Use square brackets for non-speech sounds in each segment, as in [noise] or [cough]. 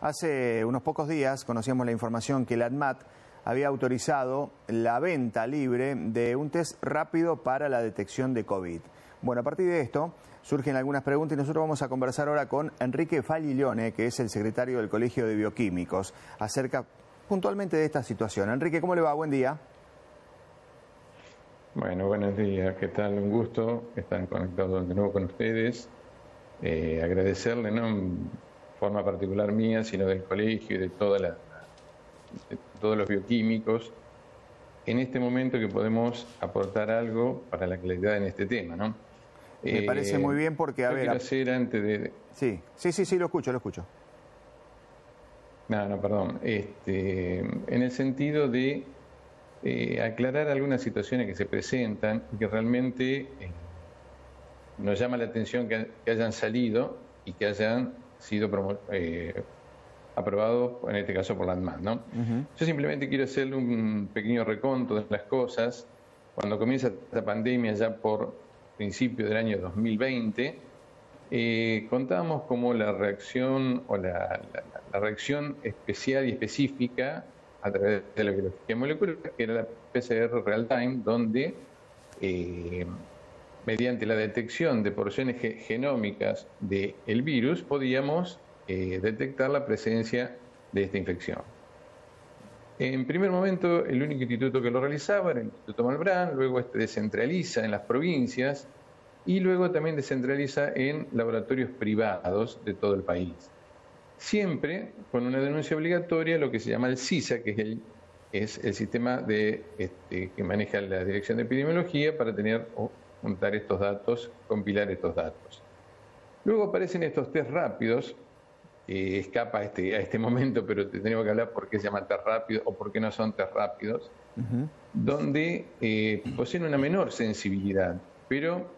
Hace unos pocos días conocíamos la información que la ANMAT había autorizado la venta libre de un test rápido para la detección de COVID. Bueno, a partir de esto surgen algunas preguntas y nosotros vamos a conversar ahora con Enrique Fagliglione, que es el secretario del Colegio de Bioquímicos, acerca puntualmente de esta situación. Enrique, ¿cómo le va? Buen día. Bueno, buenos días, ¿qué tal? Un gusto estar conectados de nuevo con ustedes. Eh, agradecerle, no forma particular mía, sino del colegio y de, toda la, todos los bioquímicos, en este momento que podemos aportar algo para la claridad en este tema, ¿no? Me parece muy bien porque, a ver... hacer antes de... Sí, sí, sí, sí, lo escucho, lo escucho. No, no, perdón. Este, en el sentido de eh, aclarar algunas situaciones que se presentan y que realmente eh, nos llama la atención que, hayan salido y que hayan sido eh, aprobados, en este caso por la ANMAT. ¿no? Yo simplemente quiero hacerle un pequeño reconto de las cosas. Cuando comienza esta pandemia, ya por principio del año 2020, eh, contábamos como la reacción o la, reacción especial y específica a través de la biología molecular, que era la PCR real time, donde eh, mediante la detección de porciones genómicas del virus podíamos eh, detectar la presencia de esta infección. En primer momento, el único instituto que lo realizaba era el Instituto Malbrán, luego este descentraliza en las provincias y luego también descentraliza en laboratorios privados de todo el país. Siempre con una denuncia obligatoria, lo que se llama el CISA, que es el, es el sistema de, este, que maneja la Dirección de Epidemiología para tener juntar estos datos, compilar estos datos. Luego aparecen estos test rápidos, eh, escapa a este, a este [laughs] momento, pero tenemos que hablar por qué se llaman test rápidos o por qué no son test rápidos, donde eh, poseen una menor sensibilidad, pero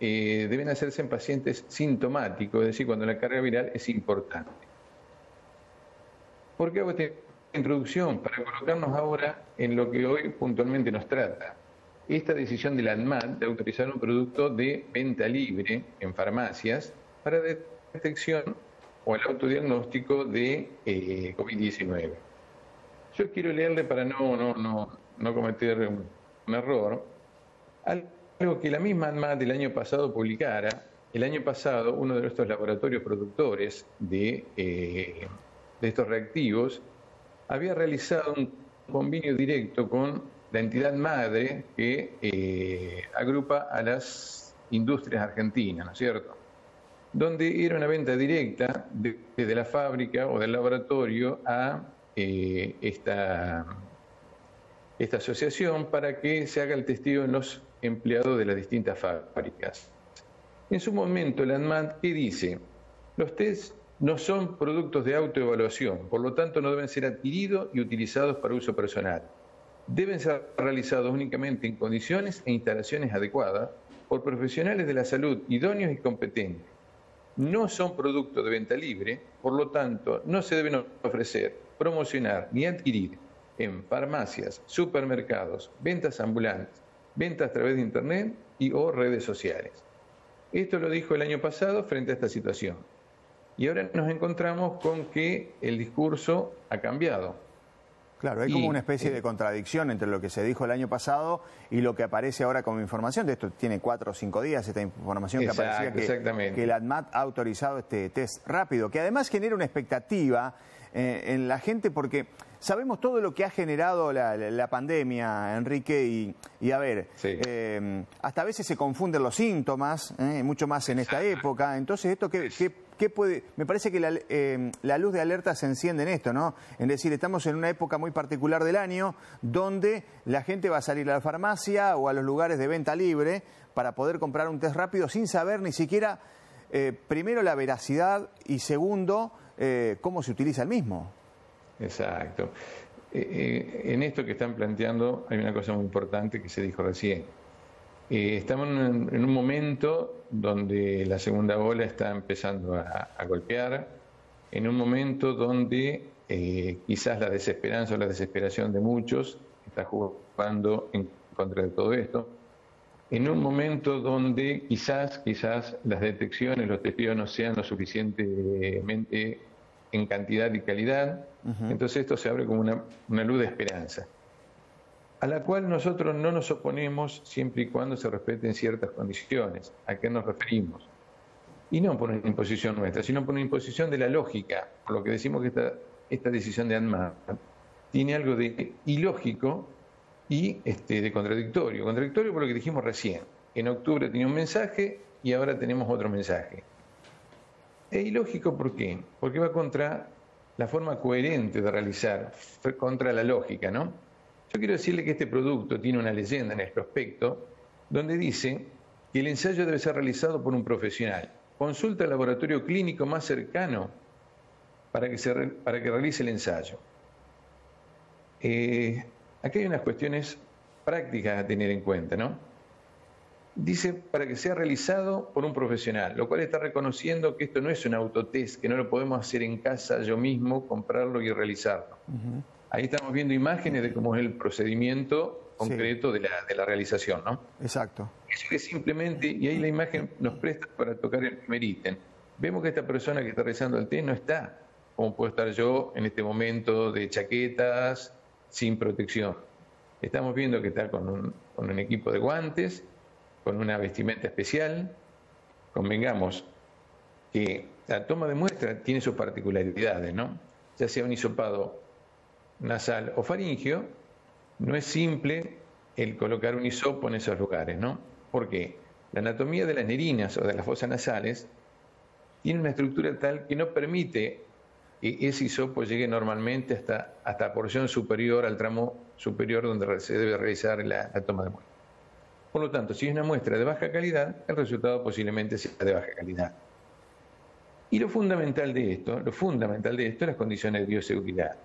eh, deben hacerse en pacientes sintomáticos, es decir, cuando la carga viral es importante. ¿Por qué hago esta introducción? Para colocarnos ahora en lo que hoy puntualmente nos trata esta decisión de la ANMAT de autorizar un producto de venta libre en farmacias para detección o el autodiagnóstico de eh, COVID-19. Yo quiero leerle para no, no, no, no cometer un, error, algo que la misma ANMAT del año pasado publicara. El año pasado, uno de nuestros laboratorios productores de, eh, de estos reactivos había realizado un convenio directo con la entidad madre que eh, agrupa a las industrias argentinas, ¿no es cierto? Donde era una venta directa desde la fábrica o del laboratorio a eh, esta, esta asociación para que se haga el testigo en los empleados de las distintas fábricas. En su momento, la ANMAT, ¿qué dice? Los test no son productos de autoevaluación, por lo tanto no deben ser adquiridos y utilizados para uso personal deben ser realizados únicamente en condiciones e instalaciones adecuadas por profesionales de la salud idóneos y competentes. No son productos de venta libre, por lo tanto, no se deben ofrecer, promocionar ni adquirir en farmacias, supermercados, ventas ambulantes, ventas a través de Internet y o redes sociales. Esto lo dijo el año pasado frente a esta situación. Y ahora nos encontramos con que el discurso ha cambiado. Claro, hay como una especie de contradicción entre lo que se dijo el año pasado y lo que aparece ahora como información. De esto tiene cuatro o cinco días esta información que aparecía que, que el ADMAT ha autorizado este test rápido, que además genera una expectativa eh, en la gente porque sabemos todo lo que ha generado la, pandemia, Enrique, y, a ver, eh, hasta a veces se confunden los síntomas, eh, mucho más en esta época. Entonces, ¿esto qué, qué, puede...? Me parece que la, luz de alerta se enciende en esto, ¿no? En decir, estamos en una época muy particular del año donde la gente va a salir a la farmacia o a los lugares de venta libre para poder comprar un test rápido sin saber ni siquiera, primero, la veracidad y segundo eh, cómo se utiliza el mismo. Exacto. Eh, eh, en esto que están planteando hay una cosa muy importante que se dijo recién. Estamos en, un momento donde la segunda ola está empezando a, golpear, en un momento donde quizás la desesperanza o la desesperación de muchos está jugando en contra de todo esto, en un momento donde quizás, quizás las detecciones, los testigos no sean lo suficientemente en cantidad y calidad. Entonces esto se abre como una, una luz de esperanza, a la cual nosotros no nos oponemos siempre y cuando se respeten ciertas condiciones. ¿A qué nos referimos? Y no por una imposición nuestra, sino por una imposición de la lógica, por lo que decimos que esta, esta decisión de ANMAR tiene algo de ilógico y este, de contradictorio. Contradictorio por lo que dijimos recién. En octubre tenía un mensaje y ahora tenemos otro mensaje. Es ilógico, ¿por qué? Porque va contra la forma coherente de realizar, contra la lógica, ¿no? Yo quiero decirle que este producto tiene una leyenda en el prospecto donde dice que el ensayo debe ser realizado por un profesional. Consulta el laboratorio clínico más cercano para que, para que realice el ensayo. Eh, aquí hay unas cuestiones prácticas a tener en cuenta, ¿no? Dice para que sea realizado por un profesional, lo cual está reconociendo que esto no es un autotest, que no lo podemos hacer en casa yo mismo, comprarlo y realizarlo. Ahí estamos viendo imágenes de cómo es el procedimiento concreto de, la, de la realización, ¿no? Exacto. Eso que simplemente, y ahí la imagen nos presta para tocar el primer ítem. Vemos que esta persona que está realizando el test no está, como puedo estar yo en este momento de chaquetas, sin protección. Estamos viendo que está con un, con un equipo de guantes, con una vestimenta especial. Convengamos que la toma de muestra tiene sus particularidades, ¿no? Ya sea un hisopado nasal o faringio, no es simple el colocar un hisopo en esos lugares, ¿no? Porque la anatomía de las nerinas o de las fosas nasales tiene una estructura tal que no permite que ese hisopo llegue normalmente hasta, hasta la porción superior, al tramo superior donde se debe realizar la, toma de muestra. Por lo tanto, si es una muestra de baja calidad, el resultado posiblemente sea de baja calidad. Y lo fundamental de esto, lo fundamental de esto es las condiciones de bioseguridad.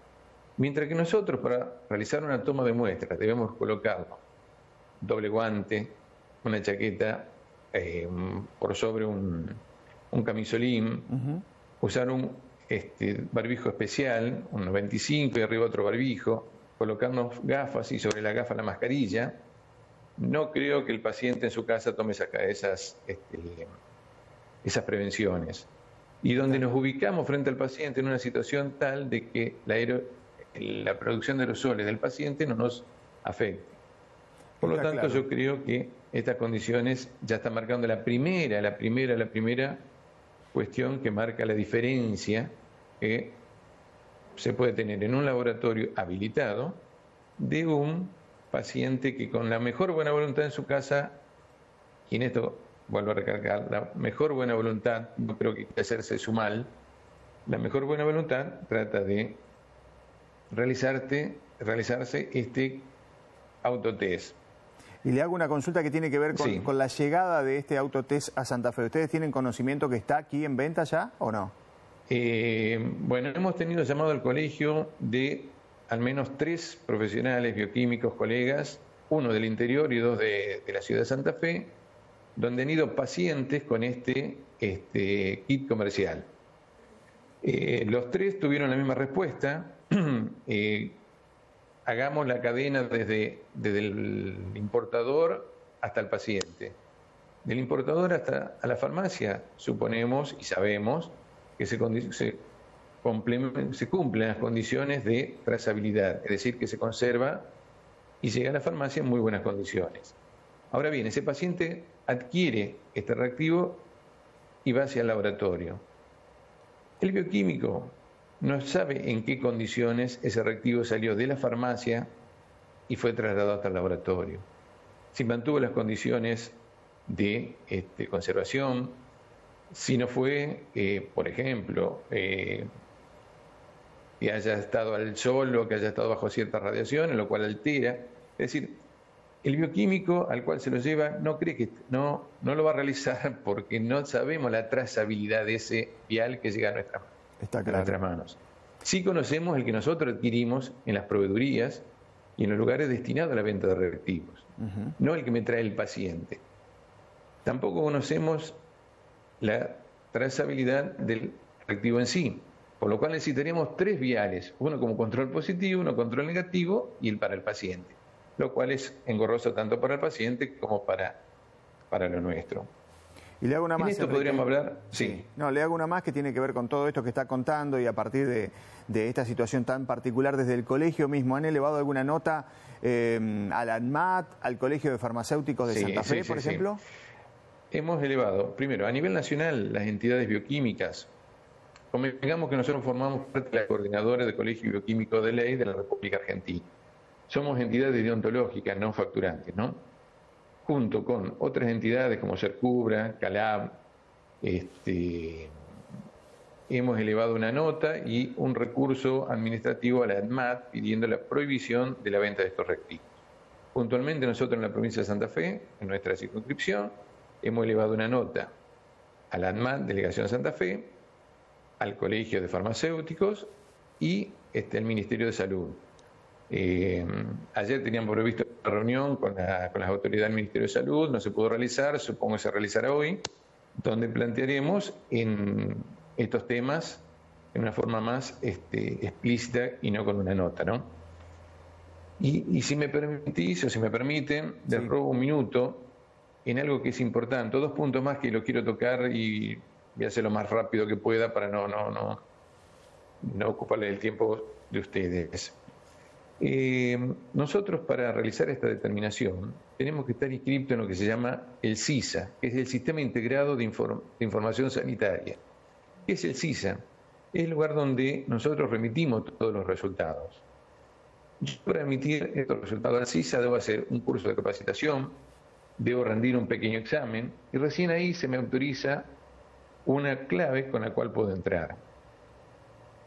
Mientras que nosotros para realizar una toma de muestra debemos colocar doble guante, una chaqueta eh, por sobre un, camisolín, usar un este, barbijo especial, un 95 y arriba otro barbijo, colocarnos gafas y sobre la gafa la mascarilla. No creo que el paciente en su casa tome esas, este, esas prevenciones. Y donde nos ubicamos frente al paciente en una situación tal de que la, la producción de aerosoles del paciente no nos afecte. Por lo tanto, yo creo que estas condiciones ya están marcando la primera, la primera, la primera cuestión que marca la diferencia que se puede tener en un laboratorio habilitado de un paciente que con la mejor buena voluntad en su casa, y en esto vuelvo a recargar, la mejor buena voluntad, no creo que hacerse su mal, la mejor buena voluntad trata de realizarte, realizarse este autotest. Y le hago una consulta que tiene que ver con, la llegada de este autotest a Santa Fe. ¿Ustedes tienen conocimiento que está aquí en venta ya o no? Eh, bueno, hemos tenido llamado al colegio de al menos tres profesionales bioquímicos, colegas, uno del interior y dos de, la ciudad de Santa Fe, donde han ido pacientes con este, este kit comercial. Eh, los tres tuvieron la misma respuesta. [clears throat] Eh, hagamos la cadena desde, el importador hasta el paciente. Del importador hasta a la farmacia, suponemos y sabemos que se cumplen las condiciones de trazabilidad, es decir, que se conserva y llega a la farmacia en muy buenas condiciones. Ahora bien, ese paciente adquiere este reactivo y va hacia el laboratorio. El bioquímico no sabe en qué condiciones ese reactivo salió de la farmacia y fue trasladado hasta el laboratorio. Si mantuvo las condiciones de este, conservación, si no fue, eh, por ejemplo, eh, que haya estado al sol o que haya estado bajo cierta radiación, en lo cual altera. Es decir, el bioquímico al cual se lo lleva no cree que no, no lo va a realizar [laughs] porque no sabemos la trazabilidad de ese vial que llega a nuestra Está nuestras manos. Sí conocemos el que nosotros adquirimos en las proveedurías y en los lugares destinados a la venta de reactivos, no el que me trae el paciente. Tampoco conocemos la trazabilidad del reactivo en sí, por lo cual necesitaríamos tres viales, uno como control positivo, uno control negativo y el para el paciente, lo cual es engorroso tanto para el paciente como para, para lo nuestro. Y le hago una ¿En más. esto podríamos hablar? Sí. No, le hago una más que tiene que ver con todo esto que está contando y a partir de, esta situación tan particular desde el colegio mismo. ¿Han elevado alguna nota eh, al ANMAT, al Colegio de Farmacéuticos de Santa Fe, por ejemplo? Hemos elevado, primero, a nivel nacional, las entidades bioquímicas. Convengamos que nosotros formamos parte de la coordinadora de Colegio Bioquímico de Ley de la República Argentina. Somos entidades deontológicas, no facturantes, ¿no? Junto con otras entidades como Cercubra, Calab, este, hemos elevado una nota y un recurso administrativo a la ADMAT pidiendo la prohibición de la venta de estos reactivos. Puntualmente nosotros en la provincia de Santa Fe, en nuestra circunscripción, hemos elevado una nota a la ADMAT, Delegación de Santa Fe, al Colegio de Farmacéuticos y este, al Ministerio de Salud. Eh, ayer teníamos previsto una reunión con, las autoridades del Ministerio de Salud, no se pudo realizar, supongo que se realizará hoy, donde plantearemos en estos temas en una forma más este, explícita y no con una nota, ¿no? Y, si me permitís o si me permiten, les robo un minuto en algo que es importante, dos puntos más que lo quiero tocar y voy a hacer lo más rápido que pueda para no, no, no, no ocuparle el tiempo de ustedes. Eh, nosotros para realizar esta determinación tenemos que estar inscriptos en lo que se llama el CISA, que es el Sistema Integrado de, Información Sanitaria. ¿Qué es el CISA? Es el lugar donde nosotros remitimos todos los resultados. Yo para emitir estos resultados al CISA debo hacer un curso de capacitación, debo rendir un pequeño examen y recién ahí se me autoriza una clave con la cual puedo entrar.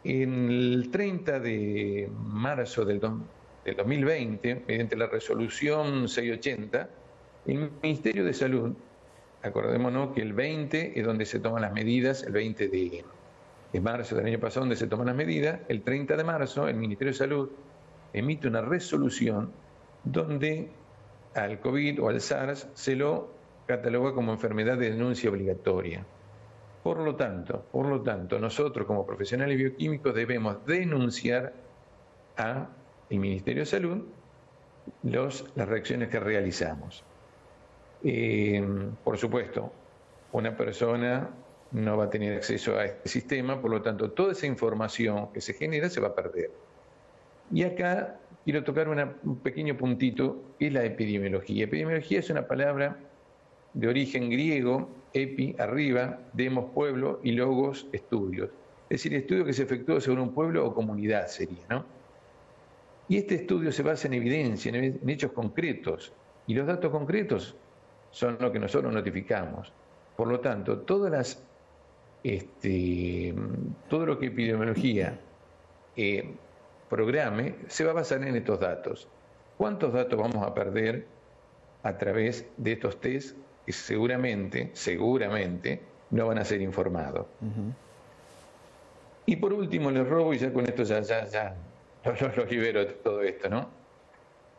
El 30 de marzo del, 2020, mediante la resolución 680, el Ministerio de Salud, acordémonos que el 20 es donde se toman las medidas, el 20 de, de marzo del año pasado donde se toman las medidas, el 30 de marzo el Ministerio de Salud emite una resolución donde al COVID o al SARS se lo cataloga como enfermedad de denuncia obligatoria. Por lo tanto, por lo tanto, nosotros como profesionales bioquímicos debemos denunciar a el Ministerio de Salud las reacciones que realizamos. Eh, por supuesto, una persona no va a tener acceso a este sistema, por lo tanto, toda esa información que se genera se va a perder. Y acá quiero tocar un pequeño puntito, que es la epidemiología. Epidemiología es una palabra de origen griego, epi, arriba, demos, pueblo, y logos, estudios. Es decir, estudio que se efectúa sobre un pueblo o comunidad sería, ¿no? Y este estudio se basa en evidencia, en hechos concretos, y los datos concretos son lo que nosotros notificamos. Por lo tanto, todas las, este, todo lo que epidemiología eh, programe se va a basar en estos datos. ¿Cuántos datos vamos a perder a través de estos test seguramente, seguramente, no van a ser informados. Y por último, les robo, y ya con esto ya, ya, ya [laughs] lo, libero de todo esto, ¿no?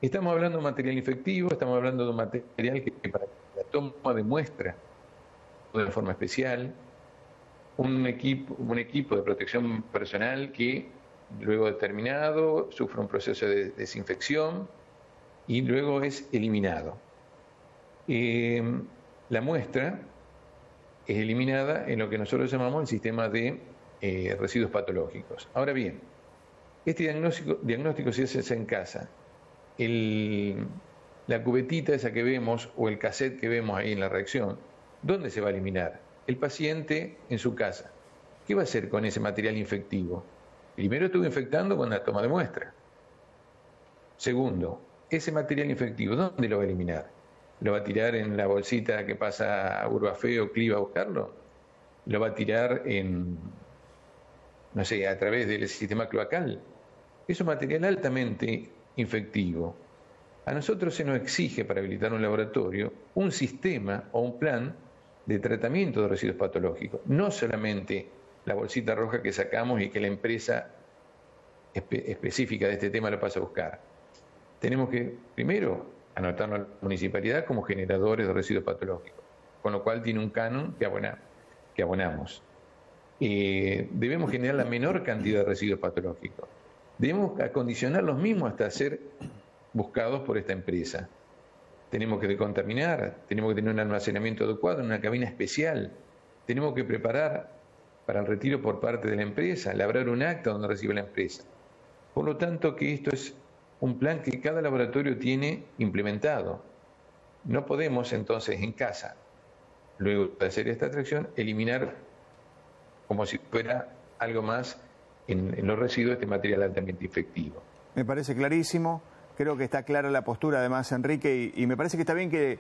Estamos hablando de material infectivo, estamos hablando de un material que, para la toma de muestra de forma especial, un equipo, un equipo de protección personal que luego determinado sufre un proceso de desinfección y luego es eliminado. Eh, la muestra es eliminada en lo que nosotros llamamos el sistema de eh, residuos patológicos. Ahora bien, este diagnóstico, diagnóstico se hace en casa. la cubetita esa que vemos o el cassette que vemos ahí en la reacción, ¿dónde se va a eliminar? El paciente en su casa. ¿Qué va a hacer con ese material infectivo? Primero estuvo infectando con la toma de muestra. Segundo, ese material infectivo, ¿dónde lo va a eliminar? ¿Lo va a tirar en la bolsita que pasa a Urbafeo o Cliva a buscarlo? ¿Lo va a tirar en, no sé, a través del sistema cloacal? Es un material altamente infectivo. A nosotros se nos exige para habilitar un laboratorio un sistema o un plan de tratamiento de residuos patológicos, no solamente la bolsita roja que sacamos y que la empresa específica de este tema lo pasa a buscar. Tenemos que, primero, anotarnos a la municipalidad como generadores de residuos patológicos, con lo cual tiene un canon que, que abonamos. Eh, debemos generar la menor cantidad de residuos patológicos. Debemos acondicionar los mismos hasta ser buscados por esta empresa. tenemos que decontaminar, tenemos que tener un almacenamiento adecuado, una cabina especial, tenemos que preparar para el retiro por parte de la empresa, labrar un acta donde recibe la empresa. Por lo tanto, que esto es un plan que cada laboratorio tiene implementado. No podemos entonces en casa, luego de hacer esta atracción, eliminar como si fuera algo más en, los residuos este material altamente efectivo. Me parece clarísimo. Creo que está clara la postura, además, Enrique, y, me parece que está bien que,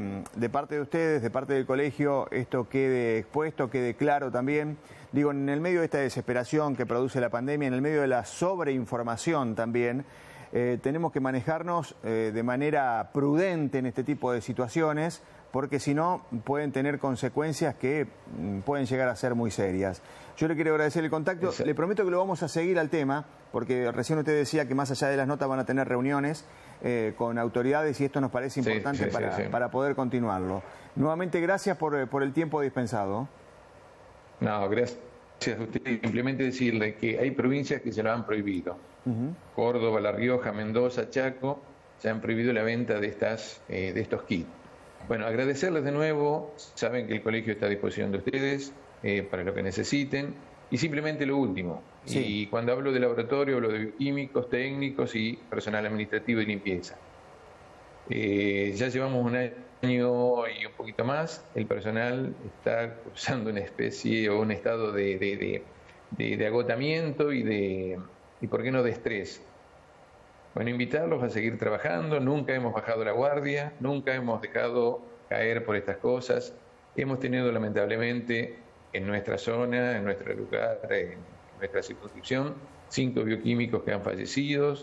mm, de parte de ustedes, de parte del colegio, esto quede expuesto, quede claro también. Digo, en el medio de esta desesperación que produce la pandemia, en el medio de la sobreinformación también, eh, tenemos que manejarnos eh, de manera prudente en este tipo de situaciones, porque si no pueden tener consecuencias que mm, pueden llegar a ser muy serias. Yo le quiero agradecer el contacto. Le prometo que lo vamos a seguir al tema, porque recién usted decía que más allá de las notas van a tener reuniones eh, con autoridades y esto nos parece importante para, poder continuarlo. Nuevamente, gracias por, eh, el tiempo dispensado. No, gracias a usted. Simplemente decirle que hay provincias que se lo han prohibido. Córdoba, La Rioja, Mendoza, Chaco, se han prohibido la venta de, estas, eh, de estos kits. Bueno, agradecerles de nuevo. Saben que el colegio está a disposición de ustedes. Eh, para lo que necesiten. Y simplemente lo último, y cuando hablo de laboratorio, hablo de bioquímicos, técnicos y personal administrativo y limpieza. Eh, ya llevamos un año y un poquito más, el personal está cursando una especie o un estado de, de, agotamiento y de, y por qué no de estrés. Bueno, invitarlos a seguir trabajando, nunca hemos bajado la guardia, nunca hemos dejado caer por estas cosas. Hemos tenido lamentablemente en nuestra zona, en nuestro lugar, en nuestra circunscripción, cinco bioquímicos que han fallecido,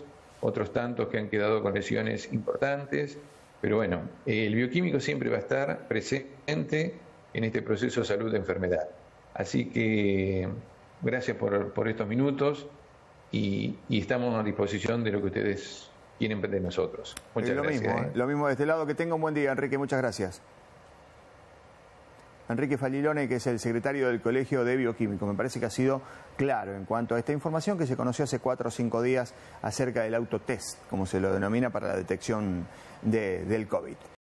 otros tantos que han quedado con lesiones importantes, pero bueno, el bioquímico siempre va a estar presente en este proceso de salud de enfermedad. Así que gracias por, estos minutos y, estamos a disposición de lo que ustedes quieren de nosotros. Muchas lo gracias. Mismo, ¿eh? Lo mismo de este lado, que tenga un buen día, Enrique, muchas gracias. Enrique Falilone, que es el secretario del Colegio de Bioquímico. Me parece que ha sido claro en cuanto a esta información que se conoció hace cuatro o cinco días acerca del autotest, como se lo denomina para la detección del COVID.